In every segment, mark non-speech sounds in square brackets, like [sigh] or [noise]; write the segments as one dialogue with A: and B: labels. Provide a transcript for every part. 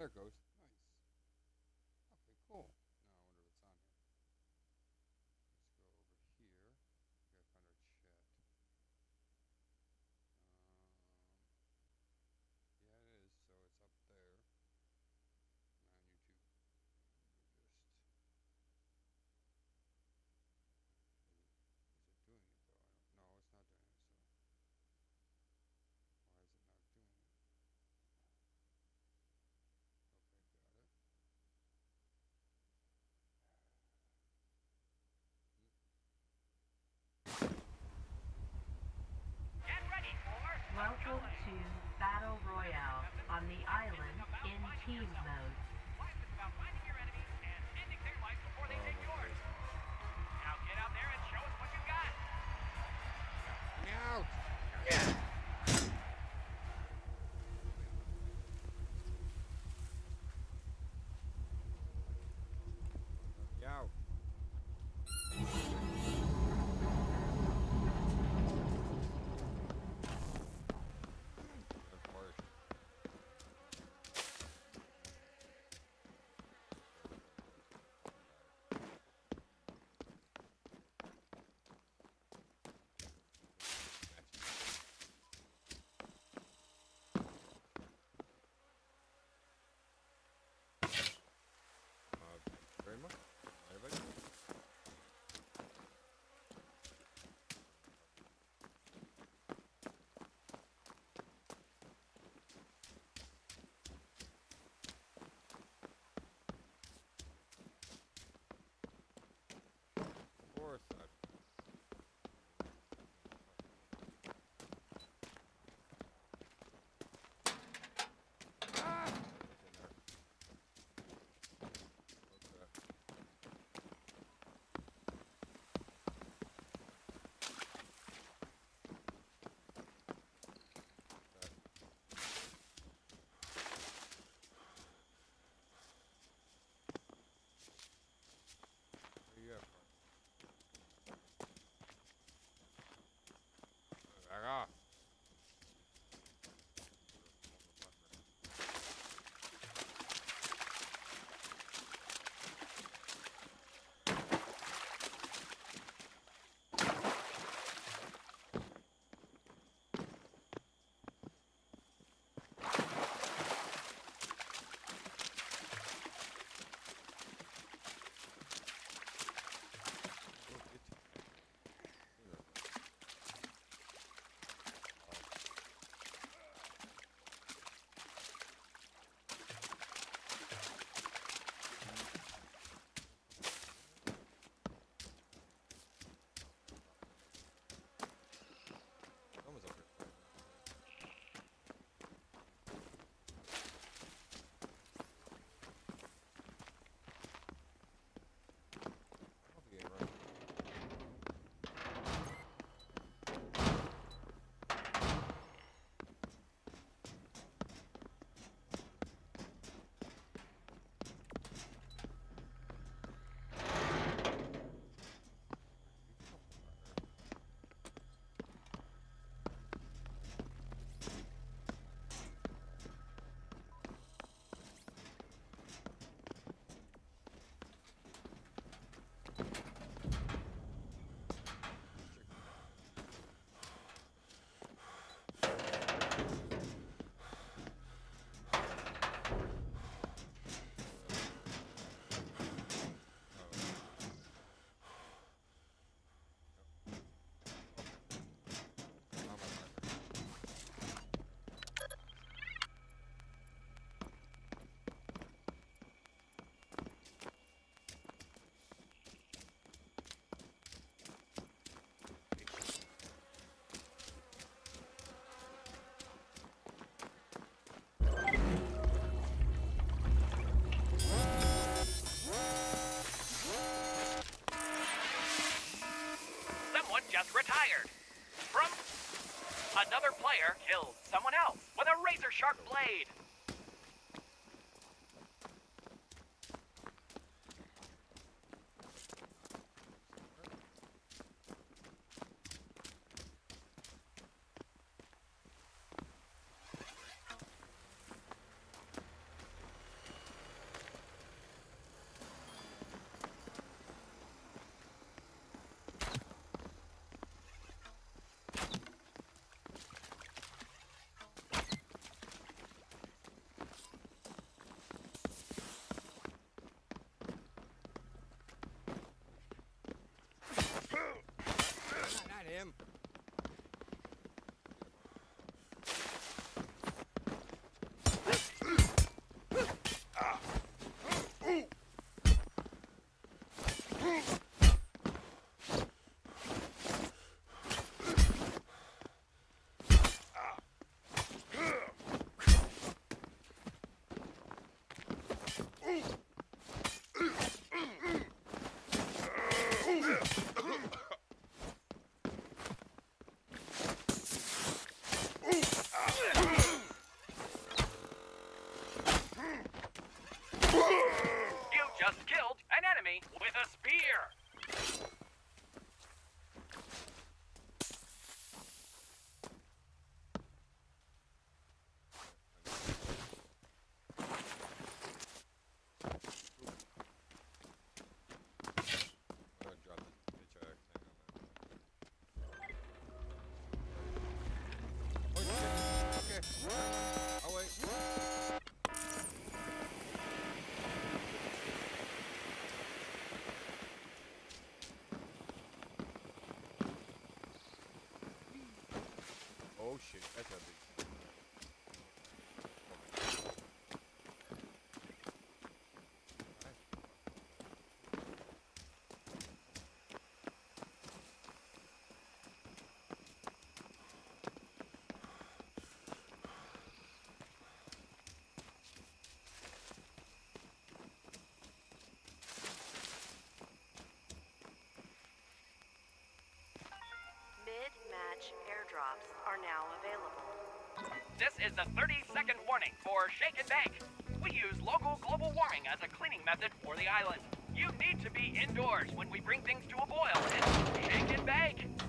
A: There it goes.
B: team.
C: from another player killed someone else with a razor sharp blade. shoot. That's ugly. airdrops are now available. This is the 30-second warning for Shake and Bake. We use local global warming as a cleaning method for the island. You need to be indoors when we bring things to a boil and shake and bake.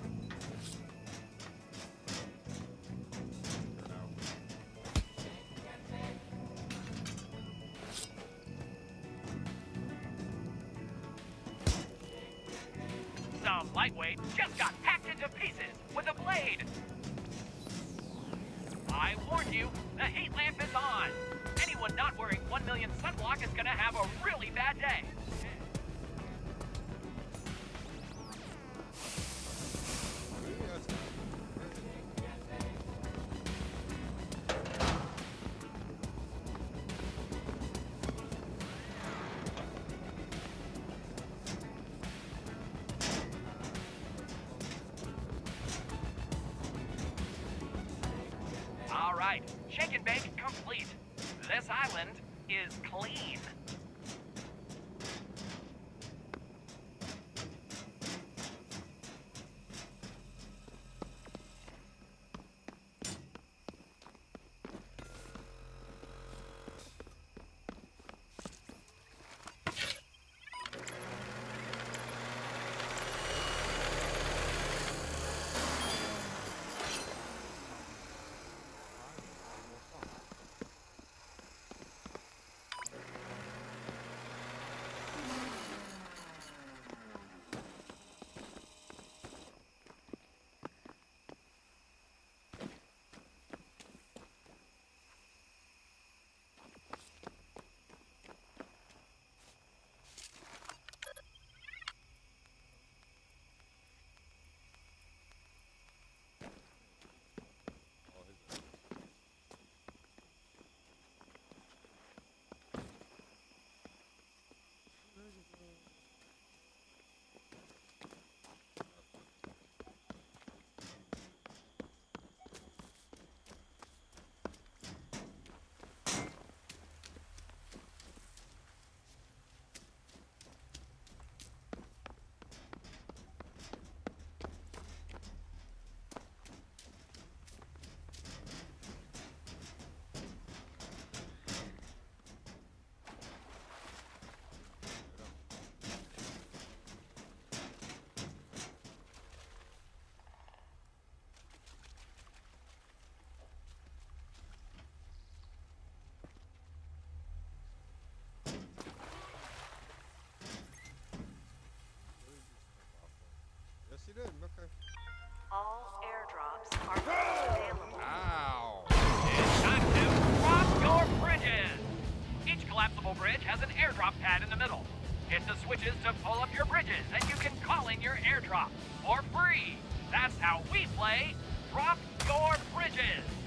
C: Bridge has an airdrop pad in the middle. Hit the switches to pull up your bridges, and you can call in your airdrop for free. That's how we play Drop Your Bridges.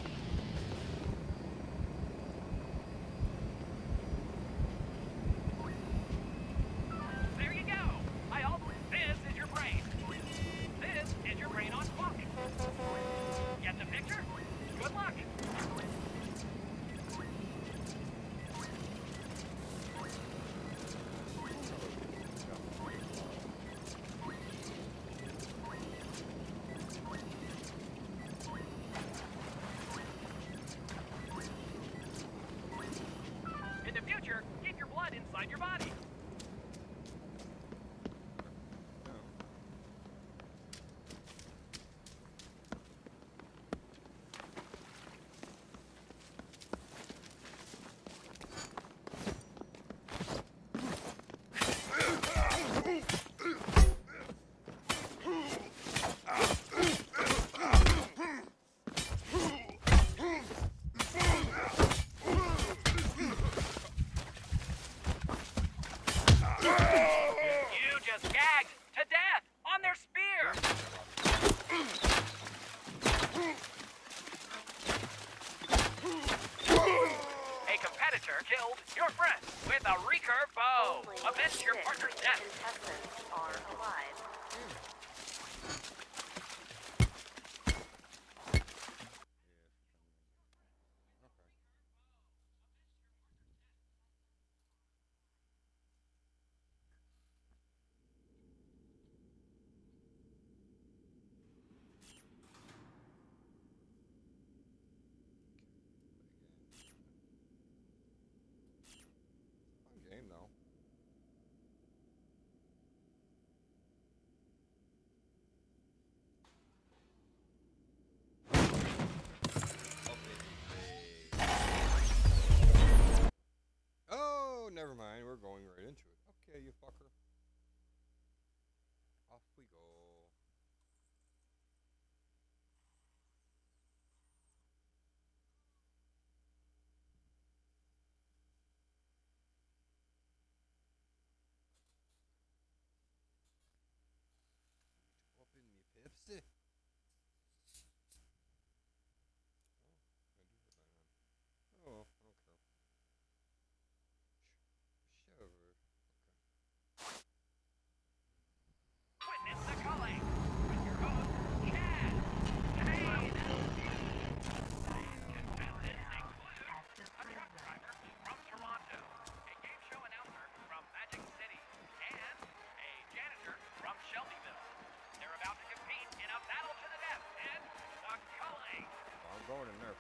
C: Blood inside your body.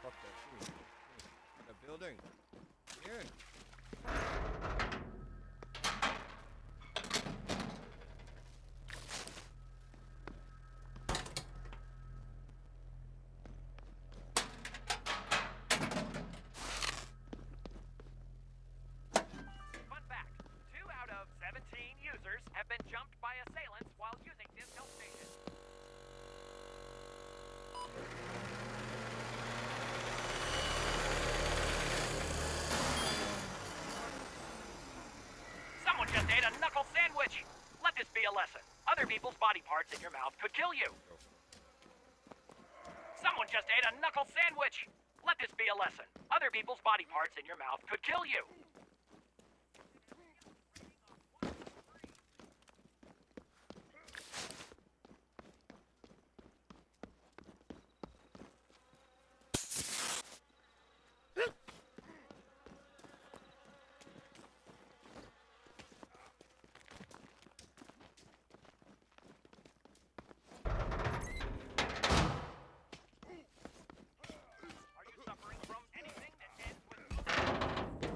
B: Fuck that. Give me. That building. Get
C: just ate a knuckle sandwich. Let this be a lesson. Other people's body parts in your mouth could kill you. Someone just ate a knuckle sandwich. Let this be a lesson. Other people's body parts in your mouth could kill you. Are you suffering from anything that ends with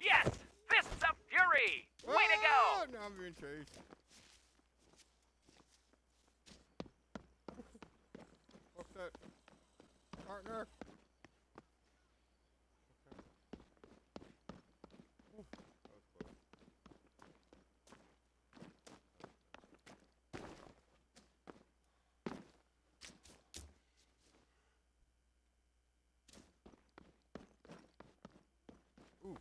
C: Yes! Fists of Fury! Way to go!
B: Ah, Now I'm being chased. Fuck that. Partner. Ooh, ooh,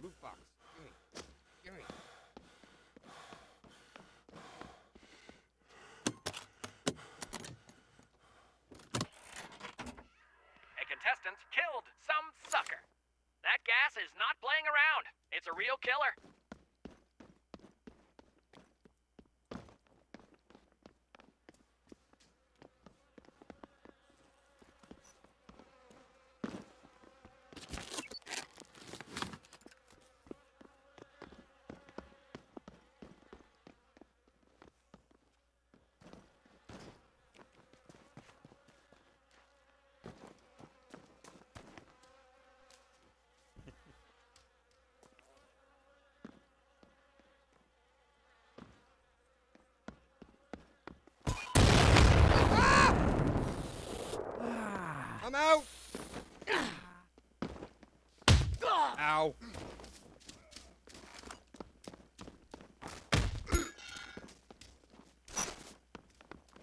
B: loot box. Gimme. Gimme.
C: A contestant killed some sucker. That gas is not playing around. It's a real killer.
B: I'm out. Ow.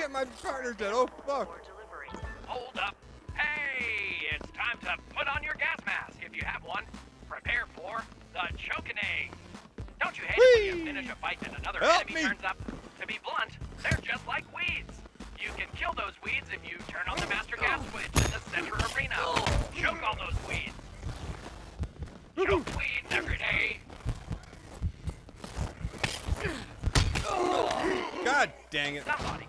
B: shit, my partner's dead. Oh fuck.
C: Hold up. Hey, it's time to put on your gas mask if you have one. Prepare for the chokening. Don't you hate it when you
B: Whee!
C: finish a fight and another
B: Help
C: enemy
B: me!
C: turns up? To be blunt, they're just like weeds. You can kill those weeds if you turn on the master gas switch in the center arena. Choke all those weeds. Choke weeds every day.
B: God dang it.
C: Somebody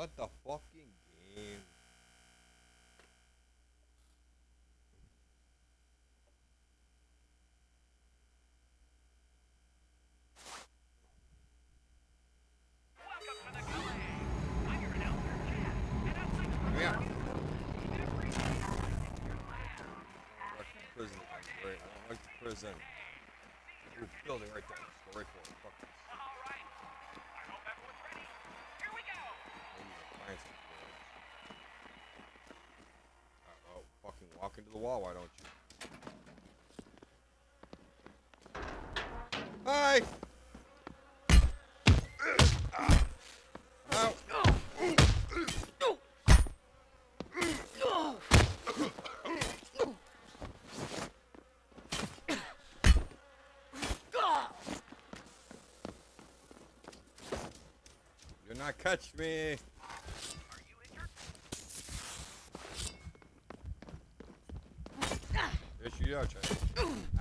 C: Got
B: the fucking game. prison. Right, like the prison. We're building right there. Go right for it. to the wall, why don't you? Hi! You're not catch me.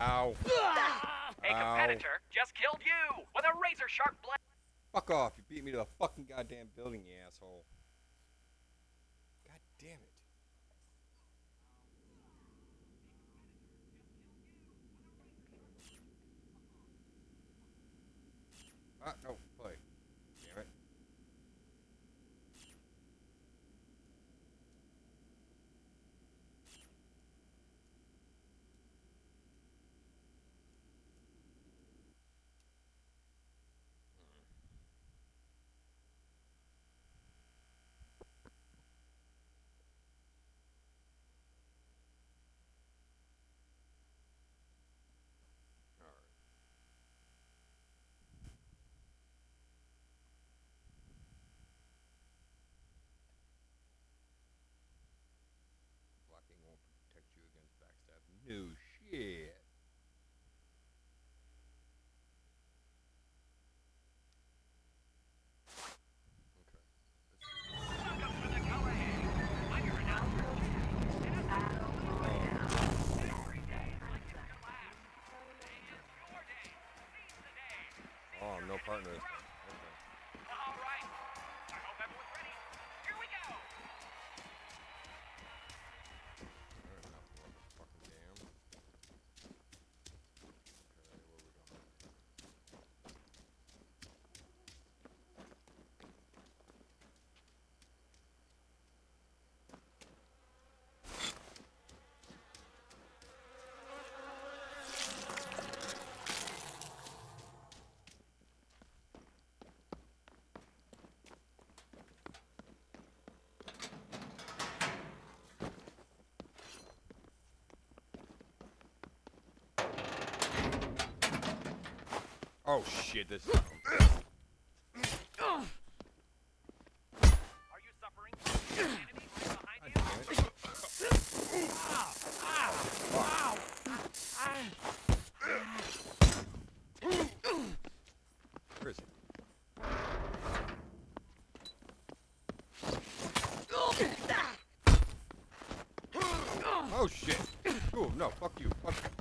B: Ow.
C: A competitor just killed you with a razor sharp blade.
B: Fuck off. You beat me to the fucking goddamn building, you asshole.
C: two
B: Oh shit, this. Oh shit! Cool, no, fuck you, fuck you.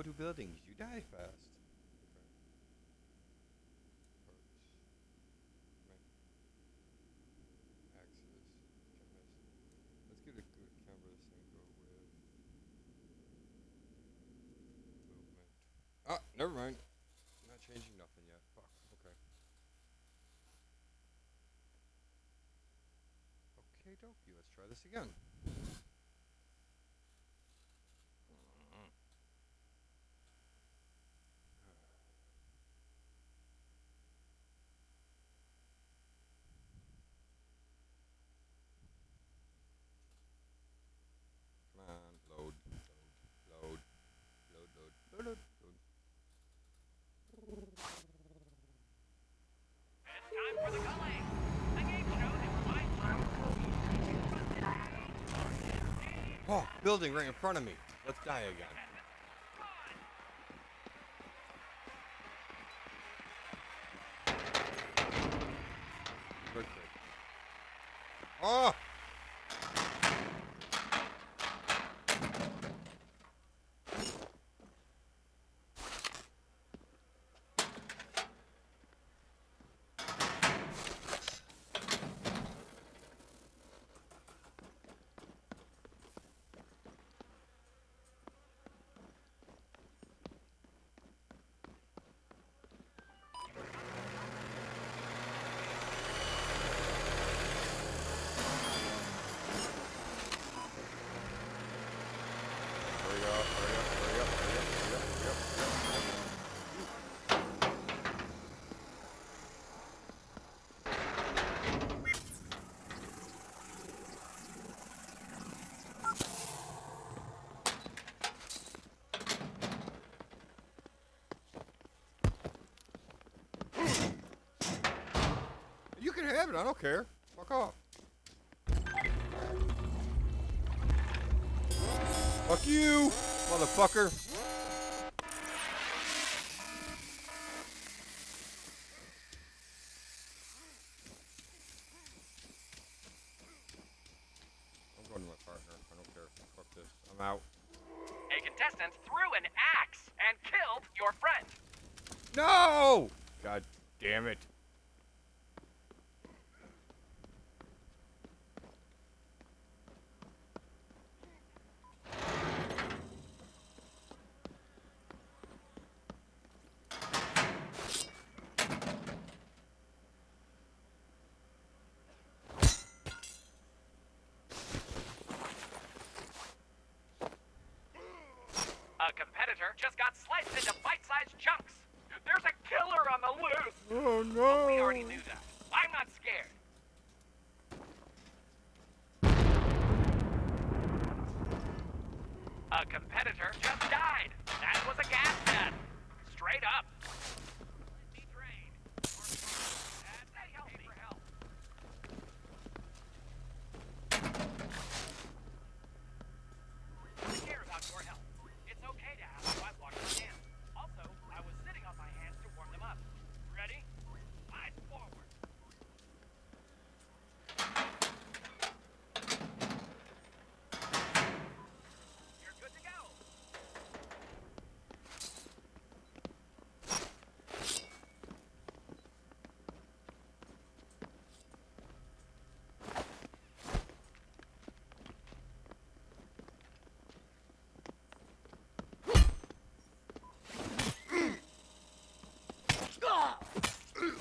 B: Go to buildings. You die fast. Ah, never mind. I'm not changing nothing yet. Fuck. Okay. Okay, dokie. Let's try this again. Building right in front of me. Let's die again. Oh! Hurry up, hurry up, hurry up, hurry up, hurry up, hurry up, hurry up. You can have it, I don't care. Fuck off. Fuck you, motherfucker. I'm going to my partner. I don't care. Fuck this. I'm out.
C: A contestant threw an axe and killed your friend.
B: No! God damn it.
C: A competitor just got sliced into bite-sized chunks. There's a killer on the loose.
B: Oh no!
C: We already knew that. I'm not scared. A competitor just died. That was a gas death. Straight up. Be trained. And stay healthy for help. I care about your health. It's okay to ask why I've washed my hands. Also, I was sitting on my hands to warm them up. Ready? Eyes forward. You're good to go.
B: Oh shit. Oh. You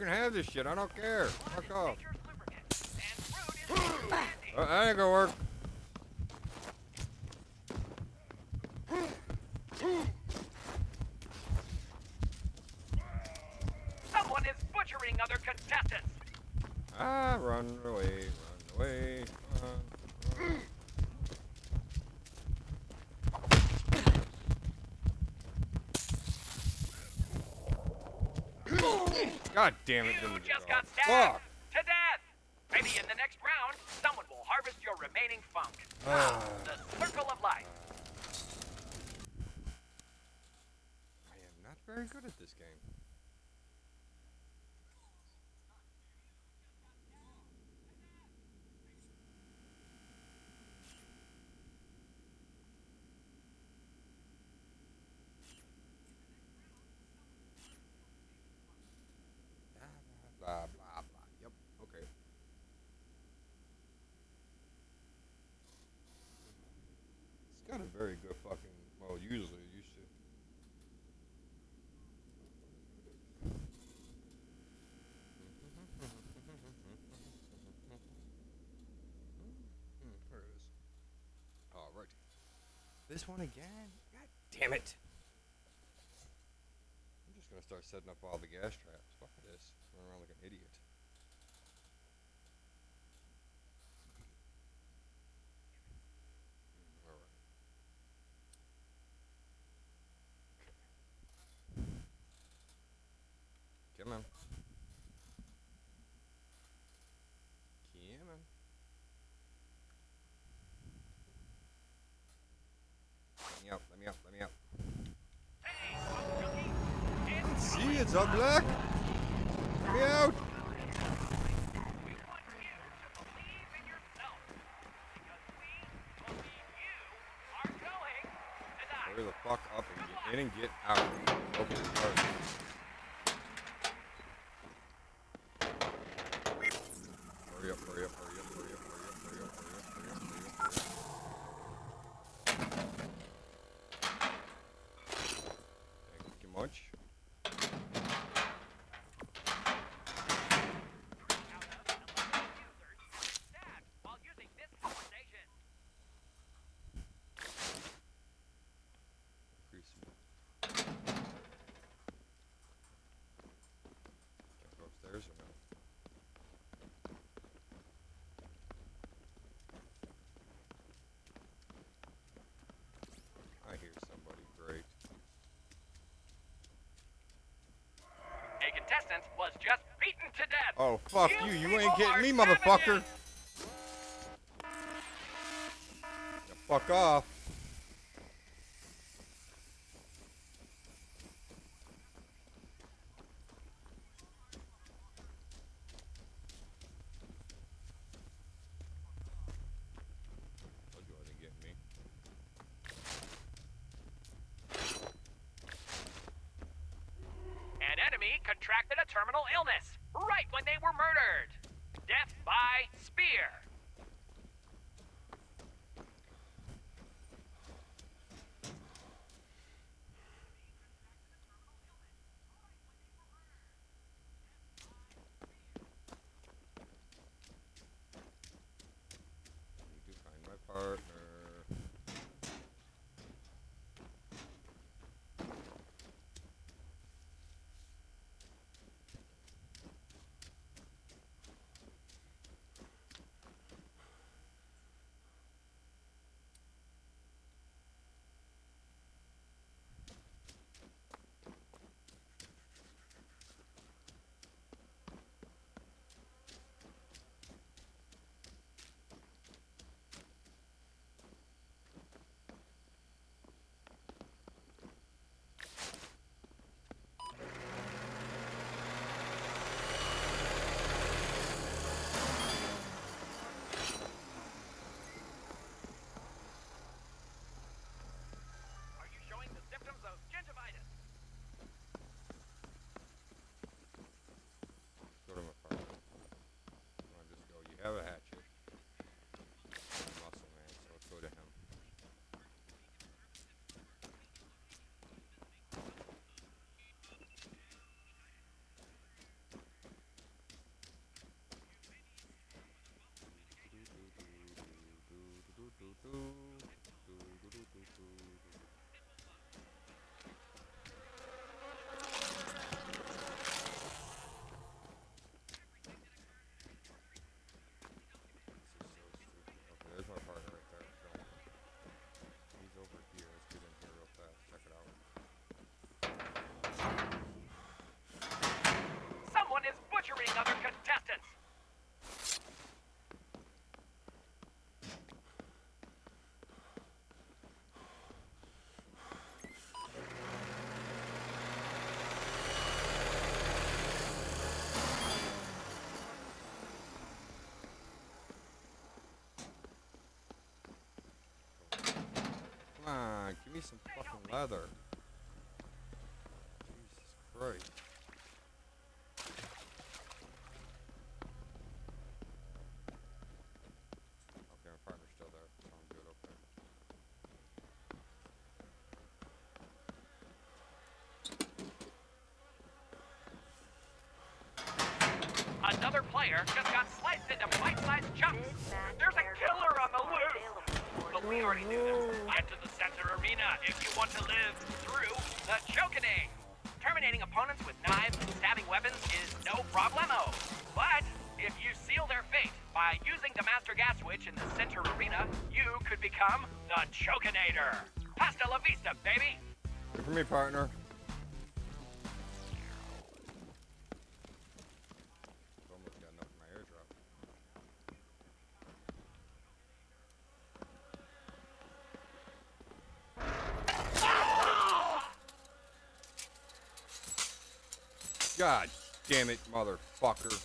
B: can have this shit. I don't care. Fuck off.
C: Nature's lubricant. And fruit is too handy.
B: Uh, that ain't gonna work.
C: Someone is butchering other contestants.
B: Ah, run away, run away. Run, run. God damn it!
C: You just got stabbed
B: Fuck.
C: to death. Maybe in the next round, someone will harvest your remaining FUNC.
B: Ah.
C: the circle of life.
B: I am not very good at this game. a very good fucking. Well, usually it used to. There it is. All right. This one again. God damn it. I'm just gonna start setting up all the gas traps. Fuck this. Run around like an idiot. Some luck? Get me out! Hurry the fuck up and get in and get out. Open the
C: door. Contestant was just beaten to death.
B: Oh, fuck
C: You
B: you. You ain't getting me, motherfucker. Now fuck off. me some fucking leather. Jesus Christ.
C: Another player just got sliced into bite-sized chunks already knew this. Get oh. to the center arena if you want to live through the chokening. Terminating opponents with knives and stabbing weapons is no problemo. But if you seal their fate by using the master gas switch in the center arena, you could become the Chokinator. Hasta la vista, baby.
B: Good for me, partner. Damn it, motherfucker.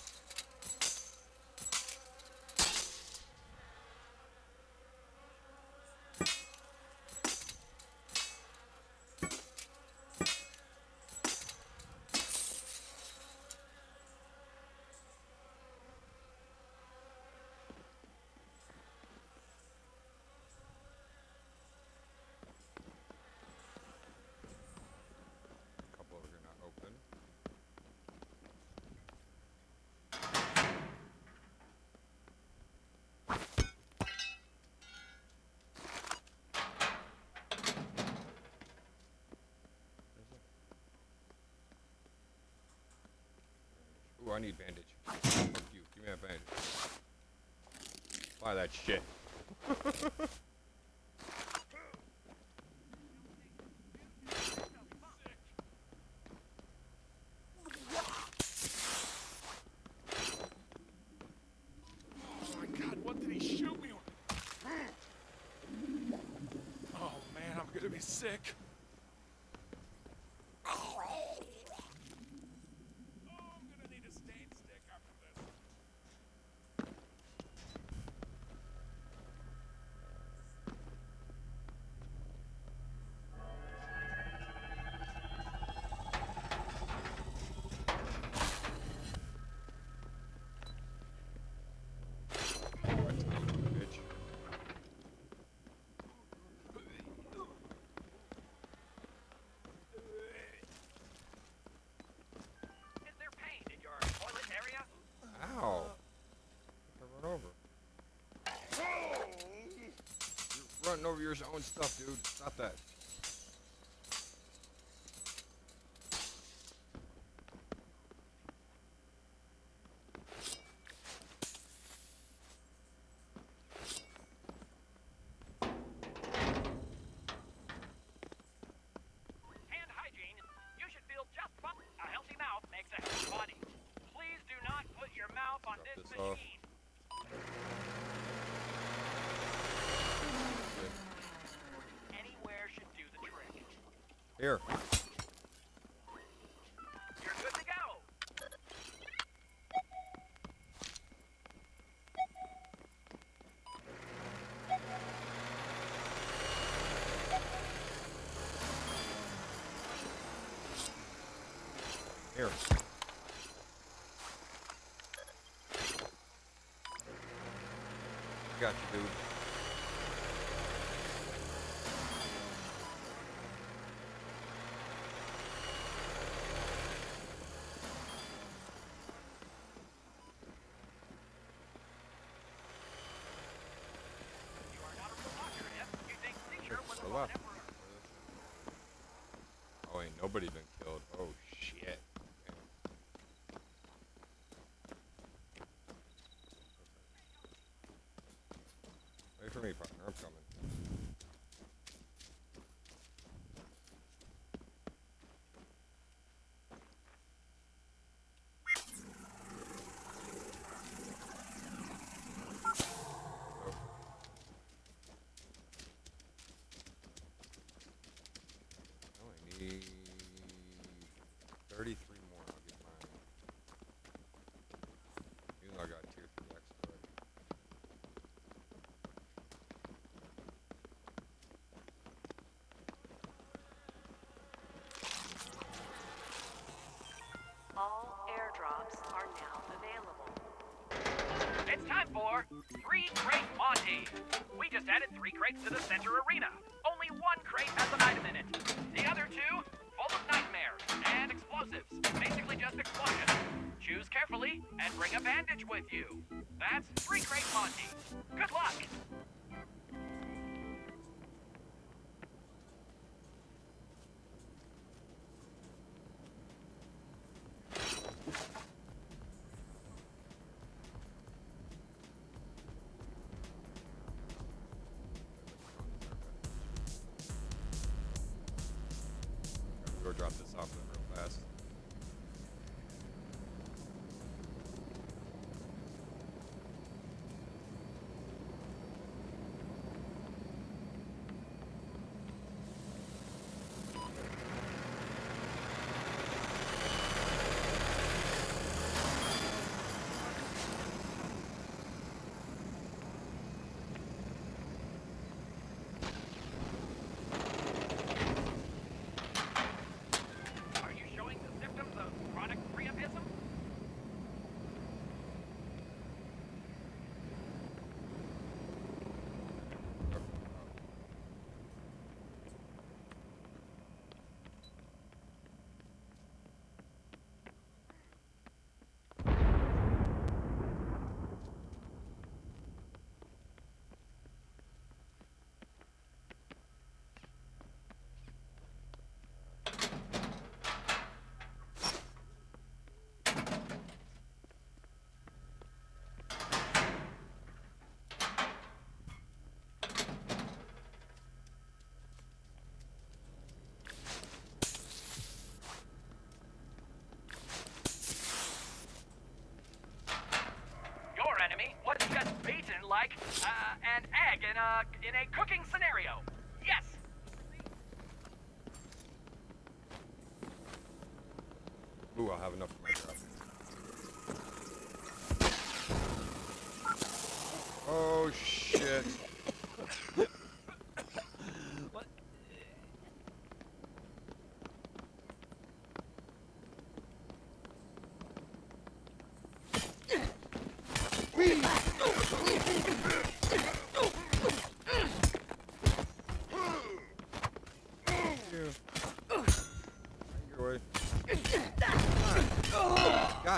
B: couple over here not open. Ooh, I need bandage. Fuck you. Give me that bandage. Buy that shit. [laughs]
D: Oh my god, what did he shoot me with? Oh man, I'm gonna be sick. Oh, I'm gonna need a stain stick after this.
B: Bitch.
C: Is there pain in your toilet area?
B: Ow. I run over. Running over your own stuff, dude. Stop that.
C: Hand hygiene, you should feel just fine. A healthy mouth makes a healthy body. Please do not put your mouth on
B: Drop
C: this
B: this off.
C: machine. Anywhere should do the trick.
B: Here.
C: You're good to go.
B: Here. Got you, dude.
C: You are not a real doctor if you think Caesar was a
B: Still
C: Roman
B: up.
C: emperor.
B: Oh, ain't nobody been killed. Oh, shit. Damn. Wait for me, partner. I'm coming.
C: Three crate Monty. We just added three crates to the center arena. Only one crate has an item in it. The other two, full of nightmares and explosives. Basically just explosions. Choose carefully and bring a bandage
B: with you. That's three crate Monty. Good luck! Uh, in a cooking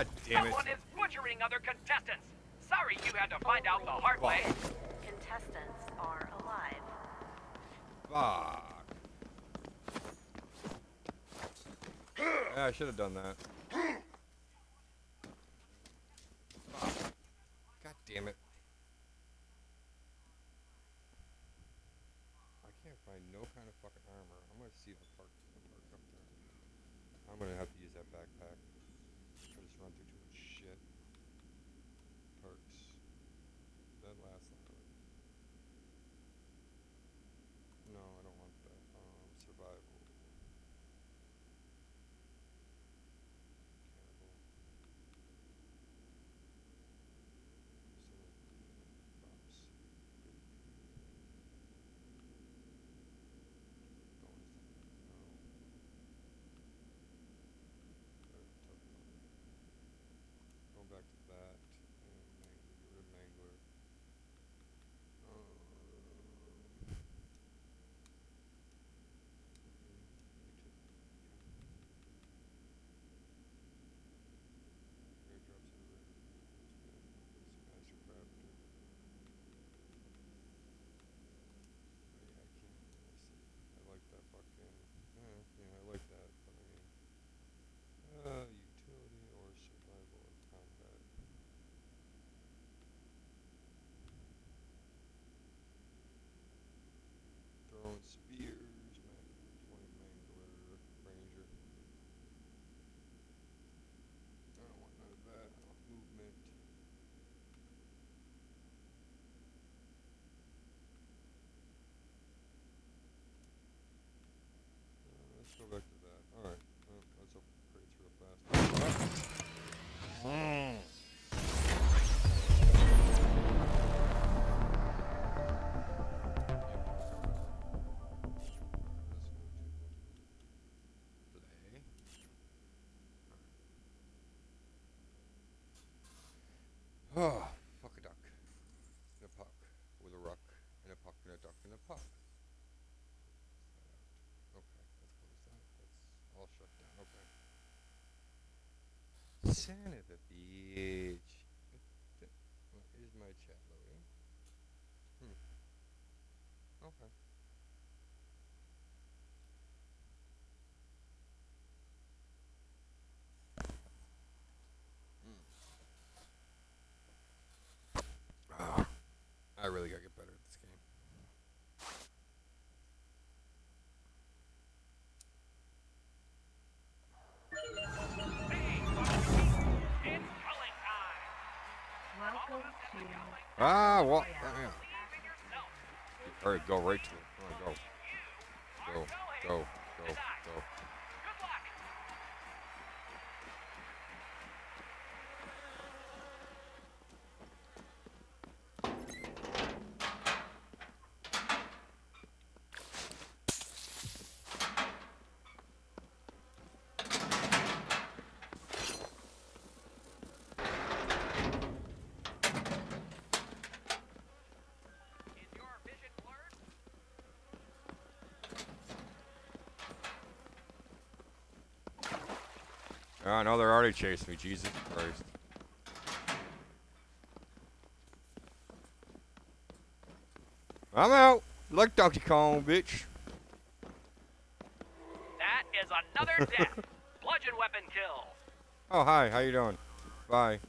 B: God damn it.
C: Someone is butchering other contestants. Sorry you had to find out the hard way.
E: Contestants are alive.
B: Fuck. yeah, I should have done that. insanity Ah, what? Well, All right, go right to it. Go. Go. Go. Oh, no, they're already chasing me. Jesus Christ. I'm out. Like Donkey Kong, bitch.
C: That is another death. [laughs] Bludgeon weapon kill.
B: Oh, hi. How you doing? Bye.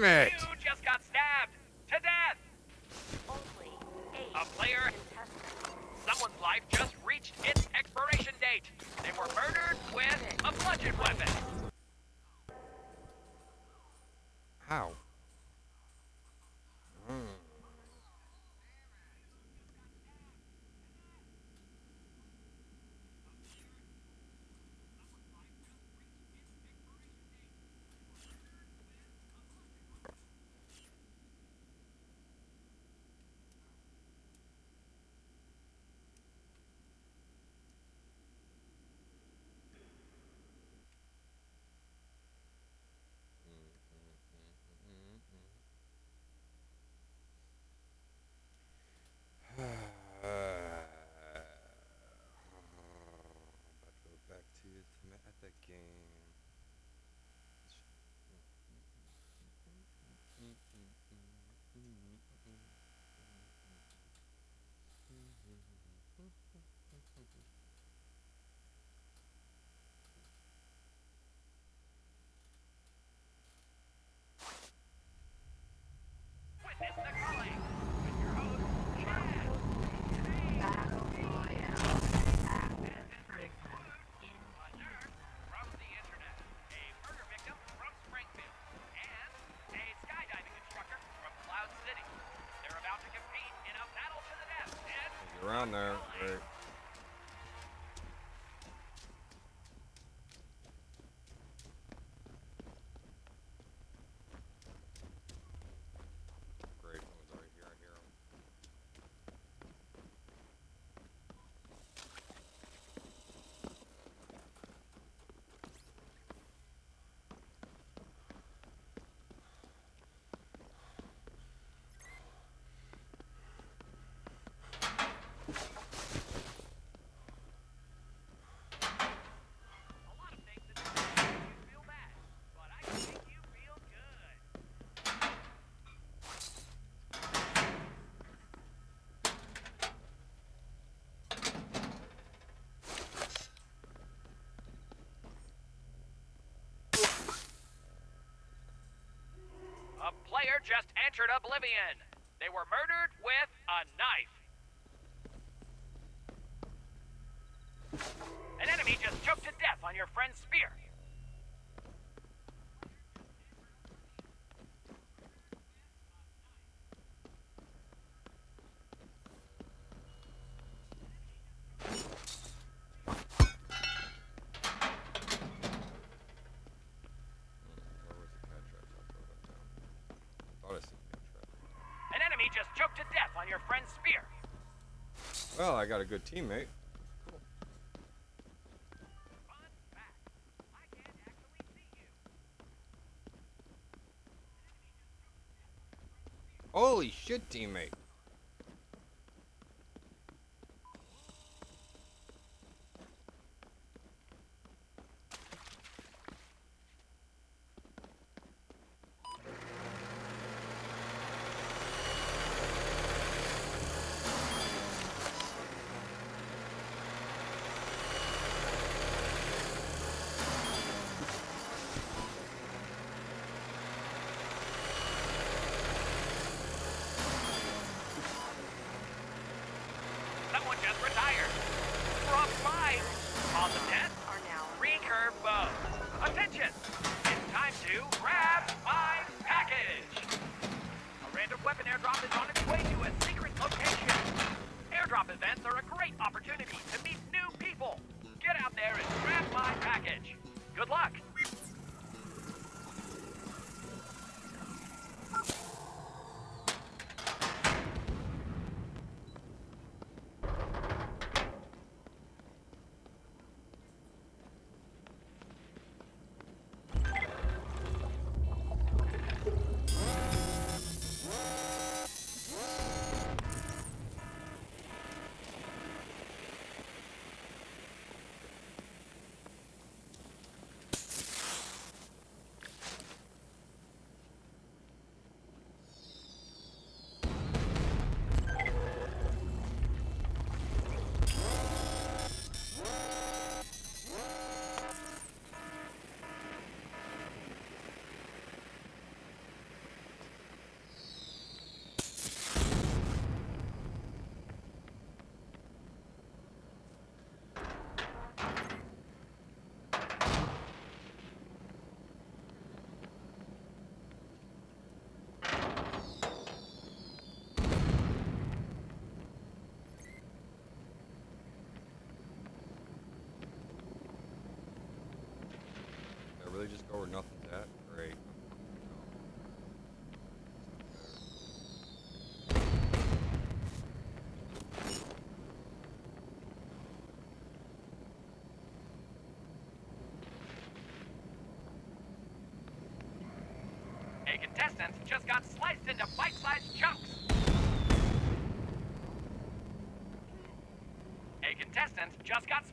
B: damn it!
C: down
B: there. Right.
C: just entered Oblivion. They were murdered with
B: got a good teammate. Holy shit, teammate. Events are a great opportunity to meet new people. Get out there and grab my package. Good luck.
C: three contestants just
B: got sliced into bite-sized chunks. A contestant just got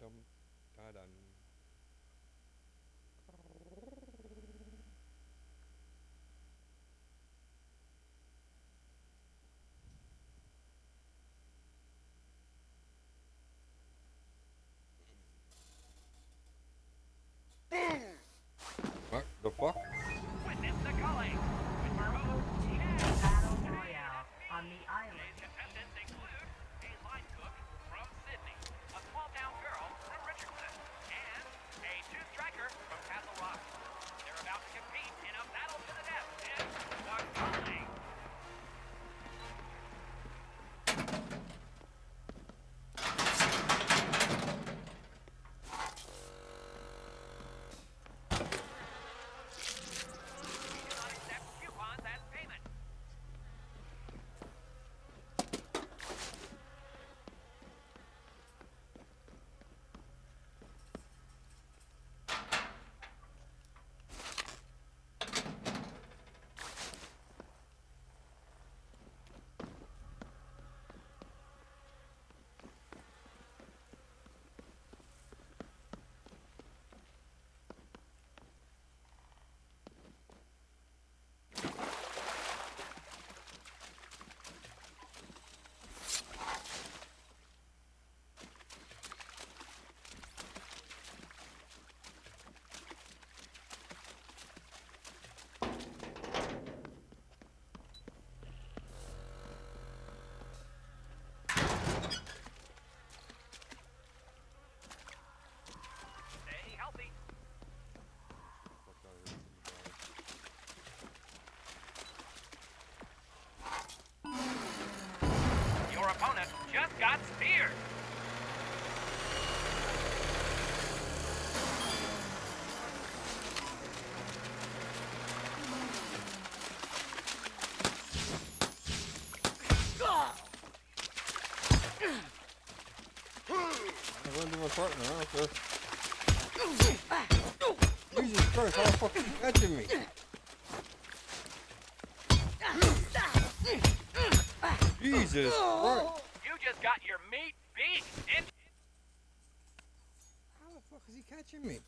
C: trong ta đành What the fuck?
B: Opponent just got speared. Partner, I. Jesus Christ, how the fuck are you catching me? Jesus oh. Christ.
C: You just got your meat beat.
B: How the fuck is he catching me?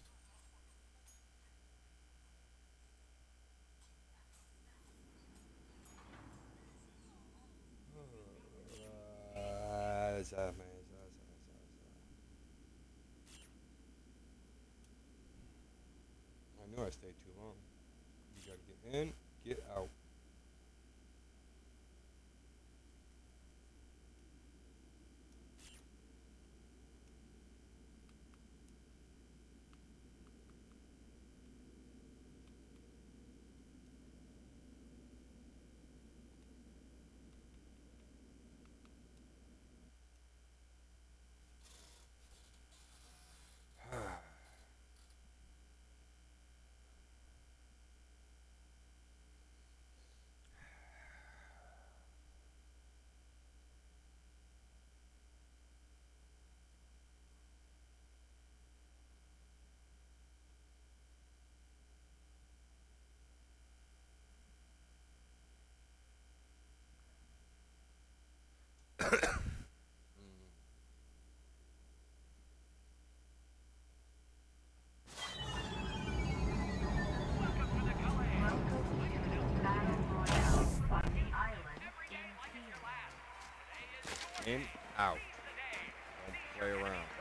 B: in, out. Don't play around.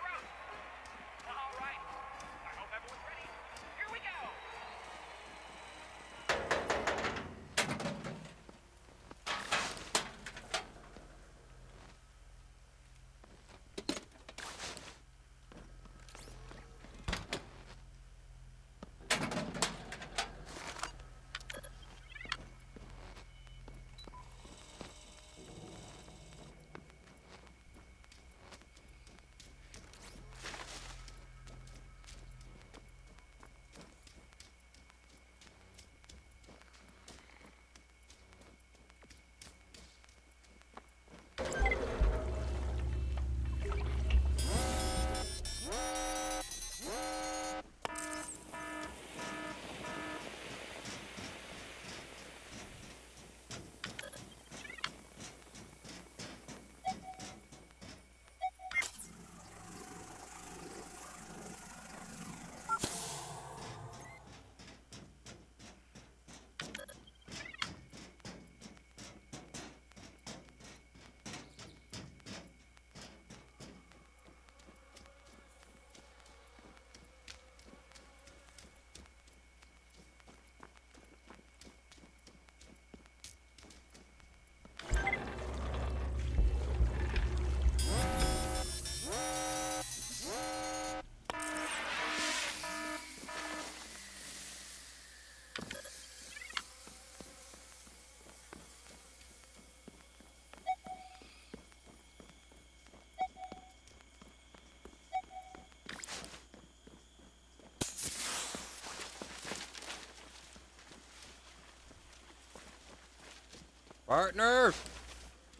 B: Partner!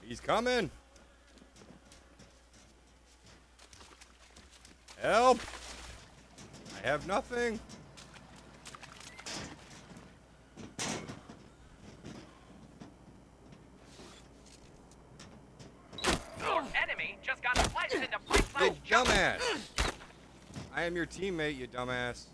B: He's coming! Help! I have nothing!
C: Enemy just got sliced into pint-sized
B: dumbass! I am your teammate, you dumbass.